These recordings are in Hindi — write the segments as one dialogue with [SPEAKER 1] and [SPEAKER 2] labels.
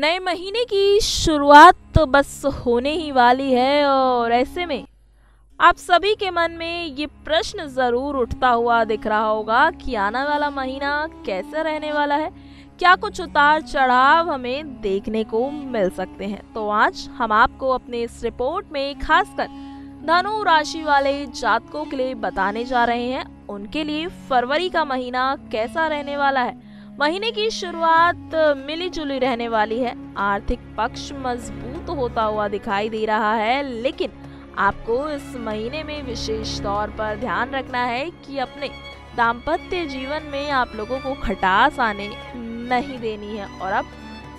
[SPEAKER 1] नए महीने की शुरुआत तो बस होने ही वाली है और ऐसे में आप सभी के मन में ये प्रश्न ज़रूर उठता हुआ दिख रहा होगा कि आने वाला महीना कैसे रहने वाला है? क्या कुछ उतार चढ़ाव हमें देखने को मिल सकते हैं? तो आज हम आपको अपने इस रिपोर्ट में खासकर धनु राशि वाले जातकों के लिए बताने जा रहे हैं। उनके लिए फरवरी का महीना कैसा रहने वाला है? महीने की शुरुआत मिली जुली रहने वाली है। आर्थिक पक्ष मज़बूत होता हुआ दिखाई दे रहा है, लेकिन आपको इस महीने में विशेष तौर पर ध्यान रखना है कि अपने दाम्पत्य जीवन में आप लोगों को खटास आने नहीं देनी है और अब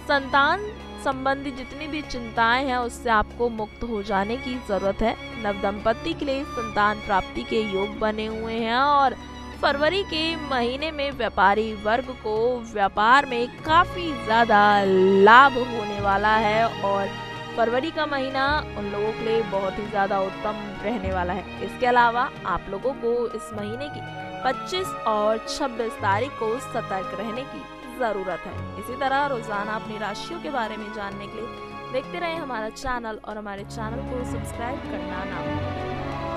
[SPEAKER 1] संतान संबंधी जितनी भी चिंताएँ हैं, उससे आपको मुक्त हो जाने की ज़रूरत है। नव दंपत्ति के लिए संतान प्राप्ति के योग बने हुए हैं और फरवरी के महीने में व्यापारी वर्ग को व्यापार में काफ़ी ज़्यादा लाभ होने वाला है और फरवरी का महीना उन लोगों के लिए बहुत ही ज़्यादा उत्तम रहने वाला है। इसके अलावा आप लोगों को इस महीने की 25 और 26 तारीख को सतर्क रहने की ज़रूरत है। इसी तरह रोज़ाना अपनी राशियों के बारे में जानने के लिए देखते रहे हमारा चैनल और हमारे चैनल को सब्सक्राइब करना ना भूलें।